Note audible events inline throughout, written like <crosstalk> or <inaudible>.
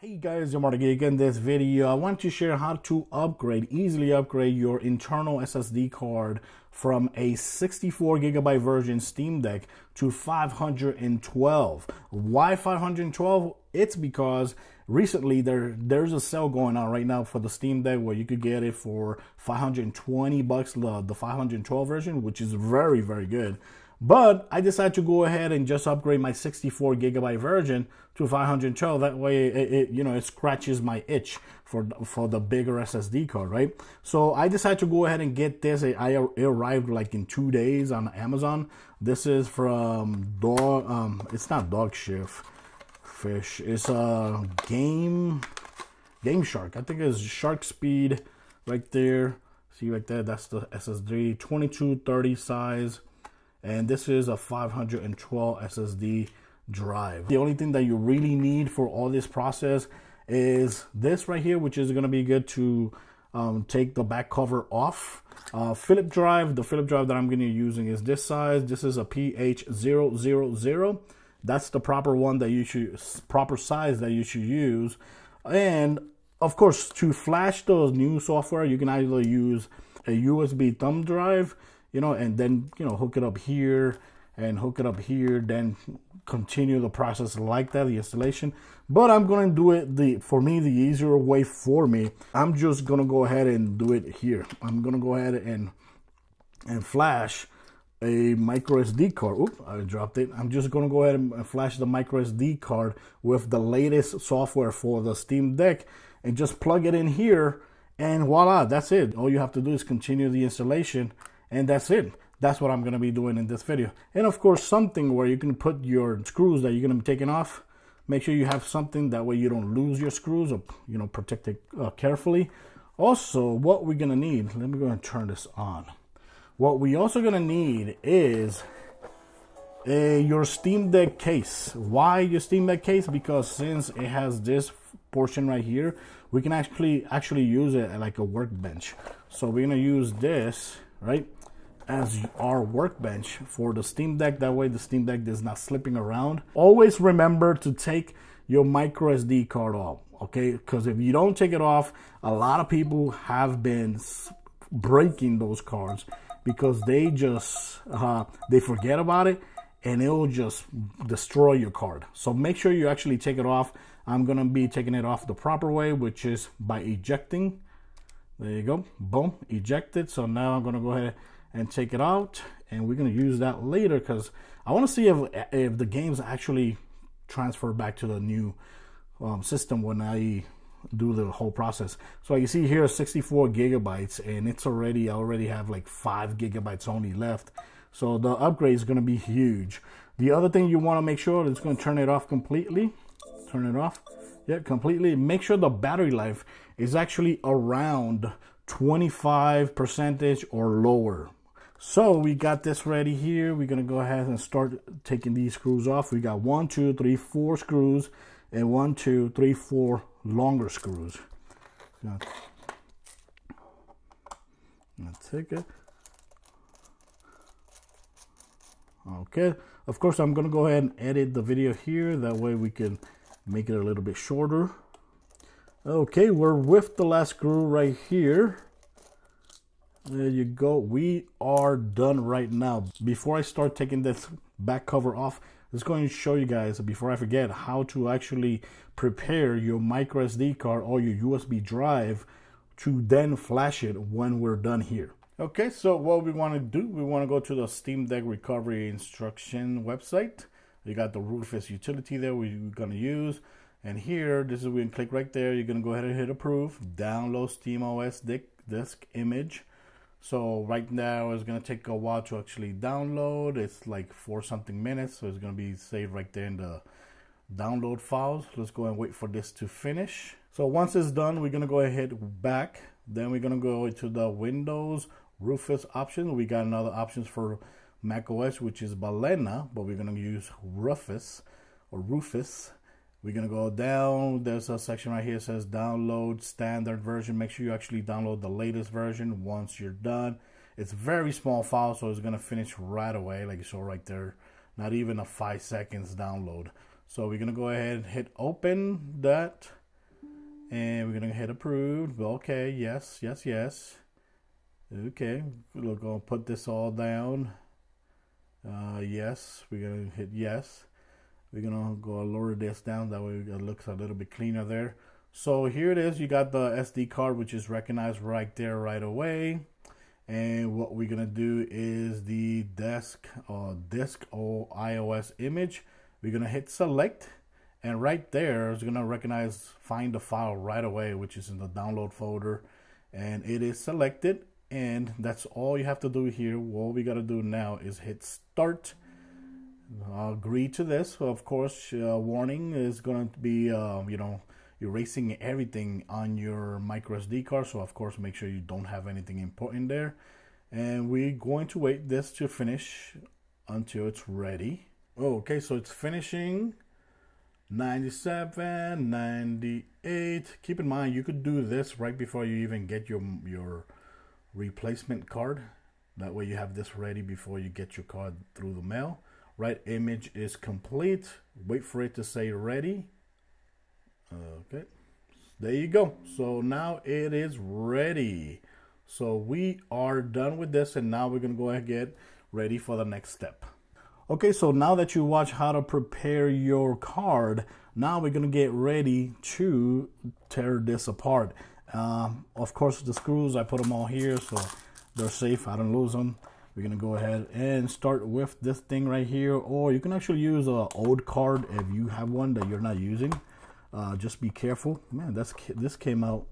Hey guys, I'm Geek. In this video, I want to share how to upgrade, easily upgrade your internal SSD card from a 64 gigabyte version Steam Deck to 512. Why 512? It's because recently there there's a sale going on right now for the Steam Deck where you could get it for 520 bucks the, the 512 version, which is very very good. But I decided to go ahead and just upgrade my 64 gigabyte version to 512. That way, it, it, you know it scratches my itch for for the bigger SSD card, right? So I decided to go ahead and get this. I it arrived like in two days on Amazon. This is from Dog. Um, it's not Dog Shift Fish. It's a uh, Game Game Shark. I think it's Shark Speed right there. See right there. That's the SSD 2230 size and this is a 512 SSD drive. The only thing that you really need for all this process is this right here, which is going to be good to um, take the back cover off. Uh, Philip drive, the Philip drive that I'm going to be using is this size. This is a PH000. That's the proper one that you should, proper size that you should use. And of course, to flash those new software, you can either use a USB thumb drive you know, and then, you know, hook it up here and hook it up here, then continue the process like that, the installation. But I'm to do it the, for me, the easier way for me. I'm just to go ahead and do it here. I'm to go ahead and, and flash a micro SD card. Oop, I dropped it. I'm just to go ahead and flash the micro SD card with the latest software for the Steam Deck and just plug it in here and voila, that's it. All you have to do is continue the installation and that's it. That's what I'm to be doing in this video. And of course something where you can put your screws that you're to be taking off. Make sure you have something that way you don't lose your screws or you know protect it uh, carefully. Also what we're to need let me go and turn this on. What we also to need is a, your Steam Deck case. Why your Steam Deck case? Because since it has this portion right here we can actually actually use it like a workbench. So we're to use this right as our workbench for the Steam Deck. That way the Steam Deck is not slipping around. Always remember to take your micro SD card off, okay? Because if you don't take it off, a lot of people have been breaking those cards because they just uh, they forget about it and it'll just destroy your card. So make sure you actually take it off. I'm gonna be taking it off the proper way, which is by ejecting. There you go, boom, ejected. So now I'm gonna go ahead and take it out and we're going to use that later because I want to see if, if the games actually transfer back to the new um, system when I do the whole process. So you see here 64 gigabytes and it's already I already have like 5 gigabytes only left. So the upgrade is going to be huge. The other thing you want to make sure is going to turn it off completely. Turn it off. Yeah, completely. Make sure the battery life is actually around 25 percentage or lower. So we got this ready here. We're gonna go ahead and start taking these screws off. We got one, two, three, four screws, and one, two, three, four longer screws. Let's take it. Okay, of course I'm gonna go ahead and edit the video here. That way we can make it a little bit shorter. Okay, we're with the last screw right here. There you go. We are done right now. Before I start taking this back cover off, I'm going to show you guys, before I forget, how to actually prepare your micro SD card or your USB drive to then flash it when we're done here. Okay, so what we want to do, we want to go to the Steam Deck recovery instruction website. You got the Rufus utility there we're going to use. And here, this is where you click right there. You're going to go ahead and hit approve. Download SteamOS disk image. So right now it's gonna take a while to actually download. It's like four something minutes, so it's gonna be saved right there in the download files. Let's go and wait for this to finish. So once it's done, we're gonna go ahead back. Then we're gonna go into the Windows Rufus option. We got another options for Mac OS, which is Balena, but we're gonna use Rufus or Rufus. We're gonna go down. There's a section right here says download standard version. Make sure you actually download the latest version once you're done. It's very small file, so it's gonna finish right away, like you saw right there. Not even a five seconds download. So we're gonna go ahead and hit open that. And we're gonna hit approved. Okay, yes, yes, yes. Okay, we're gonna put this all down. Uh, yes, we're gonna hit yes. We're gonna go lower this down. That way it looks a little bit cleaner there. So here it is. You got the SD card, which is recognized right there right away. And what we're gonna do is the desk or uh, disk or iOS image. We're gonna hit select and right there is gonna recognize find the file right away, which is in the download folder. And it is selected and that's all you have to do here. What we gotta do now is hit start. Agree to this. Of course, uh, warning is gonna be, uh, you know, erasing everything on your micro SD card. So of course, make sure you don't have anything important there. And we're going to wait this to finish until it's ready. okay, so it's finishing. 97, 98. Keep in mind, you could do this right before you even get your your replacement card. That way you have this ready before you get your card through the mail. Right image is complete. Wait for it to say ready. Okay, there you go. So now it is ready. So we are done with this and now we're gonna go ahead and get ready for the next step. Okay, so now that you watch how to prepare your card, now we're gonna get ready to tear this apart. Um, of course, the screws, I put them all here so they're safe, I don't lose them. We're gonna go ahead and start with this thing right here, or you can actually use an old card if you have one that you're not using. Uh, just be careful. Man, that's this came out.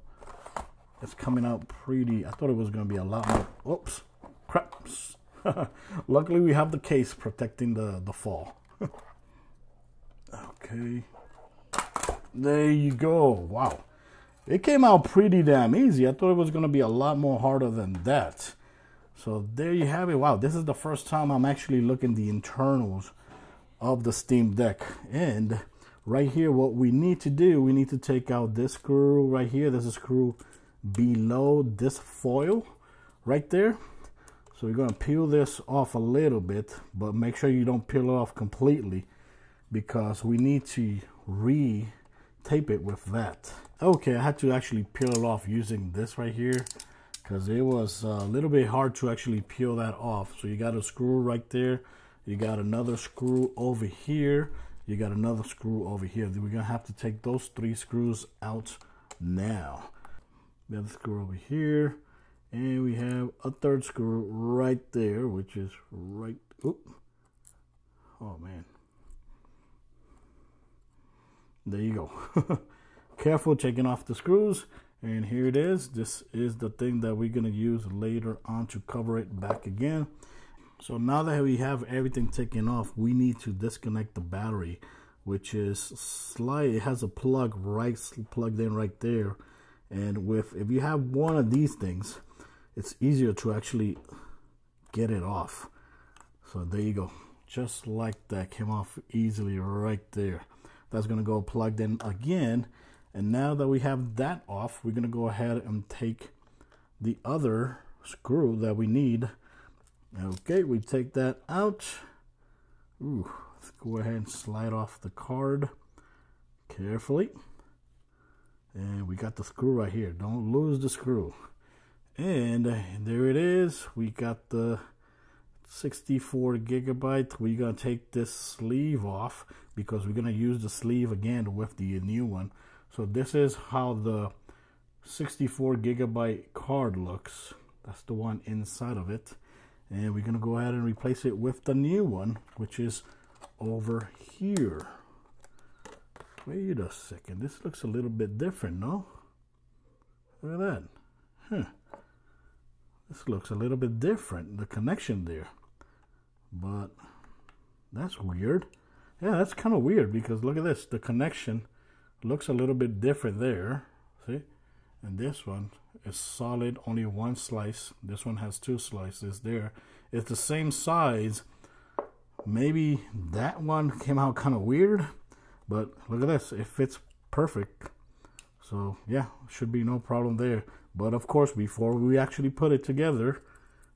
It's coming out pretty. I thought it was to be a lot more. Oops, craps. <laughs> Luckily, we have the case protecting the the fall. <laughs> okay, there you go. Wow, it came out pretty damn easy. I thought it was to be a lot more harder than that. So there you have it. Wow, this is the first time I'm actually looking the internals of the Steam Deck. And right here what we need to do we need to take out this screw right here. This is screw below this foil right there. So we're going to peel this off a little bit but make sure you don't peel it off completely because we need to re tape it with that. Okay I had to actually peel it off using this right here because it was a little bit hard to actually peel that off so you got a screw right there you got another screw over here you got another screw over here. We're gonna have to take those three screws out now. The other screw over here, and we have a third screw right there, which is right. Oop. Oh man. There you go. <laughs> Careful taking off the screws. And here it is. This is the thing that we're going to use later on to cover it back again. So now that we have everything taken off, we need to disconnect the battery, which is slide. It has a plug right plugged in right there. And with if you have one of these things, it's easier to actually get it off. So there you go. Just like that came off easily right there. That's going to go plugged in again. And now that we have that off, we're going to go ahead and take the other screw that we need Okay, we take that out. Ooh, let's go ahead and slide off the card carefully. And we got the screw right here. Don't lose the screw. And there it is. We got the 64 gigabyte. We're going to take this sleeve off because we're going to use the sleeve again with the new one. So this is how the 64 gigabyte card looks. That's the one inside of it. And we're to go ahead and replace it with the new one which is over here. Wait a second. This looks a little bit different no? Look at that. Huh. This looks a little bit different the connection there. But that's weird. Yeah that's kind of weird because look at this the connection looks a little bit different there. See? And this one is solid only one slice. This one has two slices there. It's the same size. Maybe that one came out kind of weird but look at this. It fits perfect. So yeah should be no problem there. But of course before we actually put it together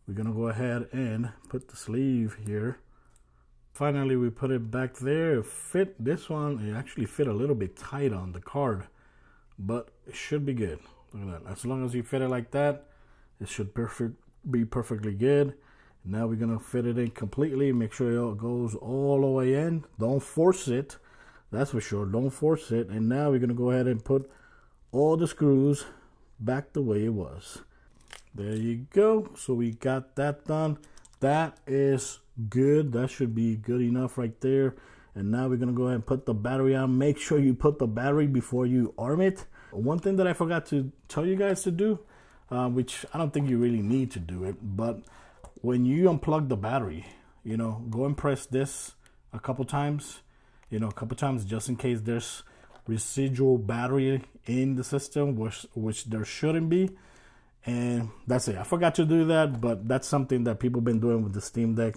we're gonna go ahead and put the sleeve here finally we put it back there it fit this one it actually fit a little bit tight on the card but it should be good. Look at that. As long as you fit it like that, it should perfect be perfectly good. Now we're gonna fit it in completely. Make sure it goes all the way in. Don't force it. That's for sure. Don't force it. And now we're gonna go ahead and put all the screws back the way it was. There you go. So we got that done. That is good. That should be good enough right there. And now we're gonna go ahead and put the battery on. Make sure you put the battery before you arm it. One thing that I forgot to tell you guys to do, uh, which I don't think you really need to do it, but when you unplug the battery, you know, go and press this a couple times, you know, a couple times just in case there's residual battery in the system, which which there shouldn't be. And that's it. I forgot to do that, but that's something that people been doing with the Steam Deck.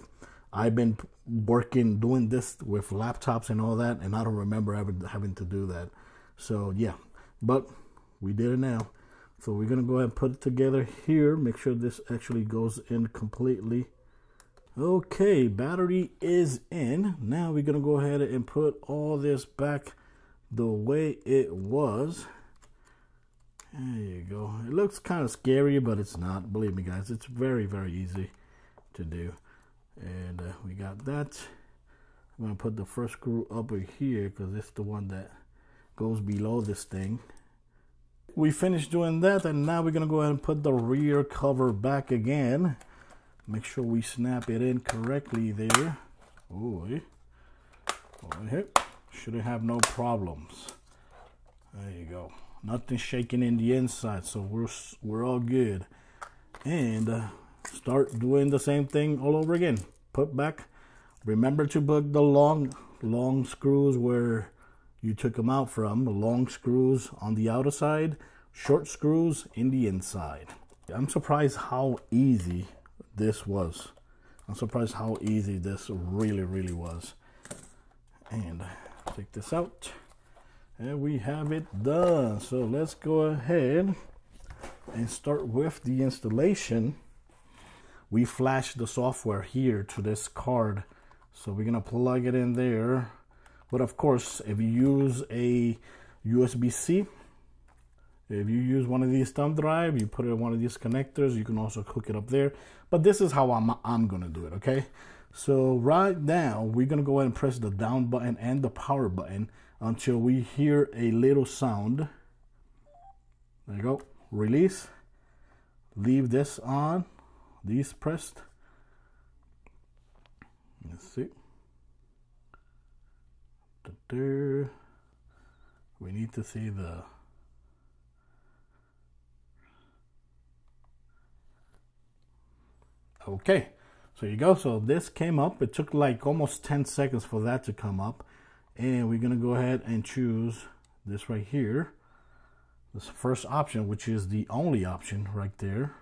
I've been working doing this with laptops and all that, and I don't remember ever having to do that. So yeah, but we did it now. So we're gonna go ahead and put it together here. Make sure this actually goes in completely. Okay, battery is in. Now we're gonna go ahead and put all this back the way it was. There you go. It looks kind of scary, but it's not. Believe me, guys, it's very, very easy to do. And uh, we got that. I'm going to put the first screw up here because it's the one that goes below this thing. We finished doing that, and now we're going to go ahead and put the rear cover back again. Make sure we snap it in correctly there. Oh, here. Shouldn't have no problems. There you go nothing shaking in the inside so we're we're all good. And uh, start doing the same thing all over again. Put back. Remember to put the long long screws where you took them out from. Long screws on the outer side short screws in the inside. I'm surprised how easy this was. I'm surprised how easy this really really was. And take this out and we have it done. So let's go ahead and start with the installation. We flash the software here to this card. So we're gonna plug it in there. But of course if you use a USB-C if you use one of these thumb drive you put it in one of these connectors you can also hook it up there. But this is how I'm, I'm gonna do it okay so right now we're gonna go ahead and press the down button and the power button until we hear a little sound. There you go. Release. Leave this on. These pressed. Let's see. We need to see the Okay, so you go. So this came up. It took like almost 10 seconds for that to come up. And we're gonna go ahead and choose this right here. This first option which is the only option right there.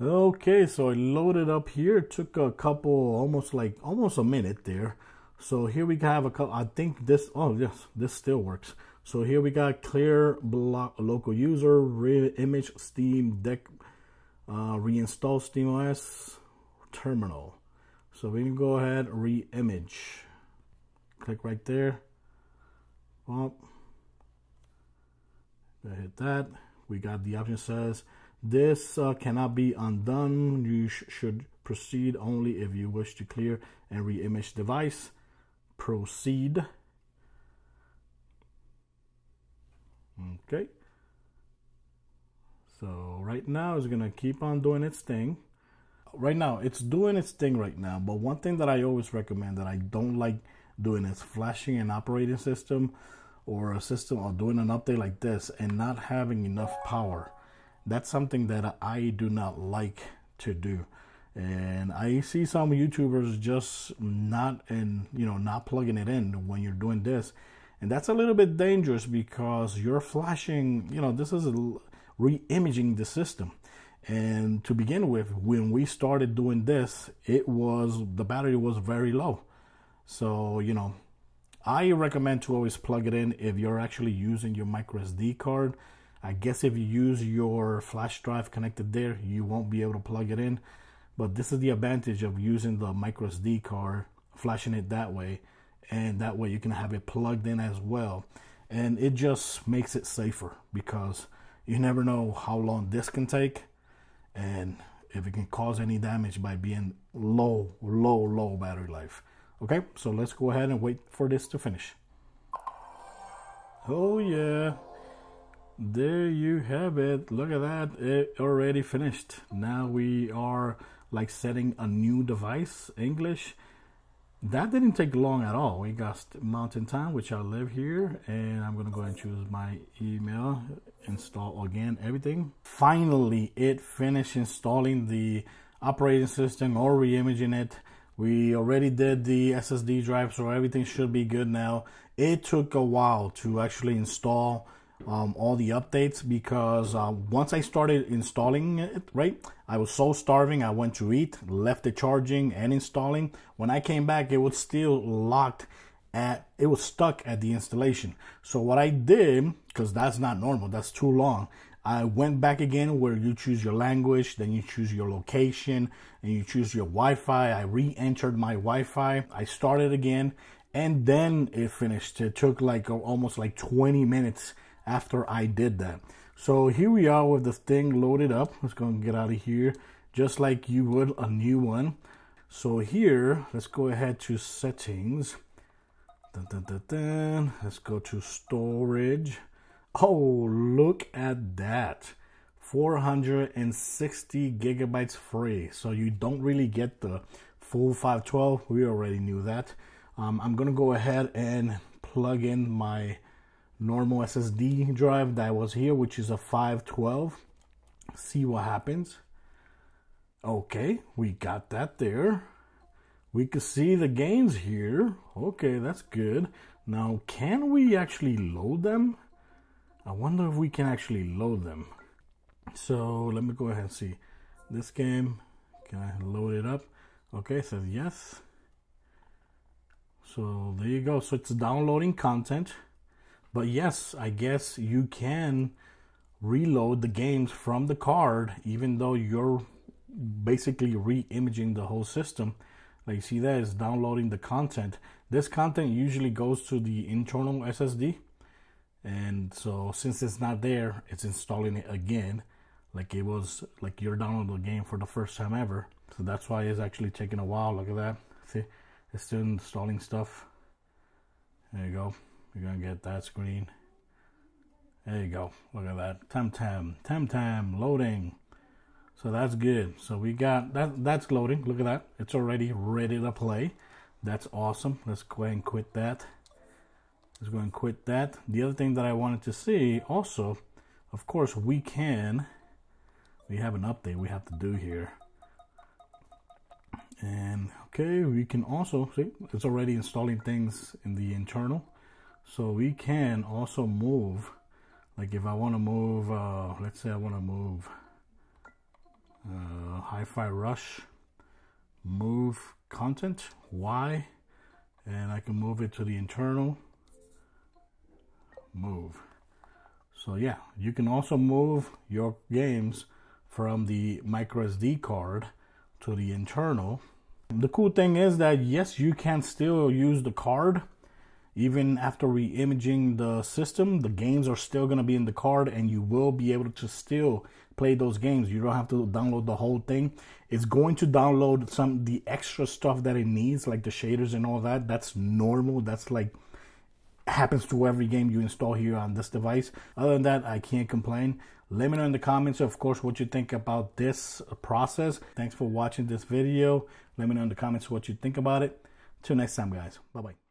Okay so I loaded up here. It took a couple almost like almost a minute there. So here we have a couple I think this oh yes this still works. So here we got clear block local user re-image steam deck uh, reinstall steamOS terminal so we can go ahead re-image. Click right there. Bump. Hit that. We got the option says this uh, cannot be undone. You sh should proceed only if you wish to clear and re-image device. Proceed. Okay. So right now it's gonna keep on doing its thing. Right now it's doing its thing right now but one thing that i always recommend that i don't like doing is flashing an operating system or a system or doing an update like this and not having enough power. That's something that i do not like to do. And i see some youtubers just not and you know not plugging it in when you're doing this. And that's a little bit dangerous because you're flashing you know this is re-imaging the system and to begin with, when we started doing this, it was the battery was very low. So, you know, I recommend to always plug it in if you're actually using your micro SD card. I guess if you use your flash drive connected there, you won't be able to plug it in. But this is the advantage of using the micro SD card, flashing it that way, and that way you can have it plugged in as well. and it just makes it safer because you never know how long this can take and if it can cause any damage by being low, low, low battery life. Okay, so let's go ahead and wait for this to finish. Oh yeah, there you have it. Look at that, it already finished. Now we are like setting a new device, English. That didn't take long at all. We got Mountain Time, which I live here, and I'm gonna go and choose my email, install again, everything. Finally, it finished installing the operating system or re-imaging it. We already did the SSD drive, so everything should be good now. It took a while to actually install um, all the updates because uh, once I started installing it, right, I was so starving. I went to eat, left it charging and installing. When I came back, it was still locked at, it was stuck at the installation. So what I did, because that's not normal, that's too long. I went back again where you choose your language, then you choose your location, and you choose your Wi-Fi. I re-entered my Wi-Fi. I started again, and then it finished. It took like almost like 20 minutes after I did that. So here we are with the thing loaded up. Let's go and get out of here just like you would a new one. So here, let's go ahead to settings. Dun, dun, dun. Let's go to storage. Oh, look at that. 460 gigabytes free. So you don't really get the full 512. We already knew that. Um, I'm going to go ahead and plug in my normal SSD drive that was here, which is a 512. See what happens. Okay, we got that there. We can see the games here. Okay, that's good. Now, can we actually load them? I wonder if we can actually load them. So let me go ahead and see. This game, can I load it up? Okay, says yes. So there you go. So it's downloading content. But yes, I guess you can reload the games from the card, even though you're basically re-imaging the whole system. Like you see that is downloading the content. This content usually goes to the internal SSD. And so since it's not there, it's installing it again. Like it was like you're downloading the game for the first time ever. So that's why it's actually taking a while. Look at that. See, it's still installing stuff. There you go. You're gonna get that screen. There you go. Look at that. Temtem. Temtem loading. So that's good. So we got that that's loading. Look at that. It's already ready to play. That's awesome. Let's go ahead and quit that. Let's go and quit that. The other thing that I wanted to see also, of course, we can we have an update we have to do here. And okay, we can also see it's already installing things in the internal. So we can also move, like if I want to move, uh, let's say I want to move uh, Hi-Fi Rush, move content, Y, and I can move it to the internal, move. So yeah, you can also move your games from the microSD card to the internal. The cool thing is that yes, you can still use the card even after re-imaging the system the games are still going to be in the card and you will be able to still play those games. You don't have to download the whole thing. It's going to download some the extra stuff that it needs like the shaders and all that. That's normal. That's like happens to every game you install here on this device. Other than that i can't complain. Let me know in the comments of course what you think about this process. Thanks for watching this video. Let me know in the comments what you think about it. Till next time guys. Bye bye